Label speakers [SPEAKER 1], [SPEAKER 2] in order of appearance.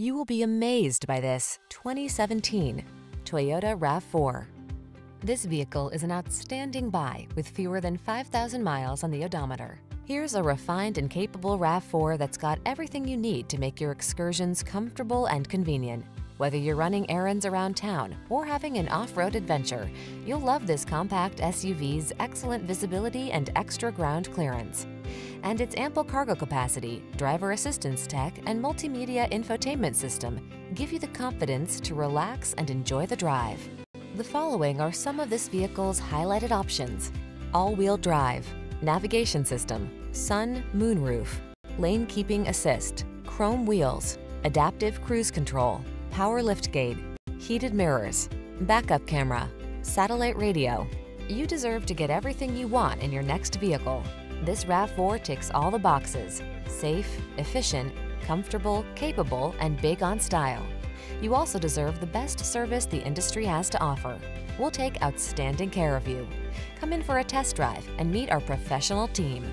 [SPEAKER 1] You will be amazed by this 2017 Toyota RAV4. This vehicle is an outstanding buy with fewer than 5,000 miles on the odometer. Here's a refined and capable RAV4 that's got everything you need to make your excursions comfortable and convenient. Whether you're running errands around town or having an off-road adventure, you'll love this compact SUV's excellent visibility and extra ground clearance. And its ample cargo capacity, driver assistance tech, and multimedia infotainment system give you the confidence to relax and enjoy the drive. The following are some of this vehicle's highlighted options. All-wheel drive, navigation system, sun, moonroof, lane keeping assist, chrome wheels, adaptive cruise control, power liftgate, heated mirrors, backup camera, satellite radio. You deserve to get everything you want in your next vehicle. This RAV4 ticks all the boxes. Safe, efficient, comfortable, capable, and big on style. You also deserve the best service the industry has to offer. We'll take outstanding care of you. Come in for a test drive and meet our professional team.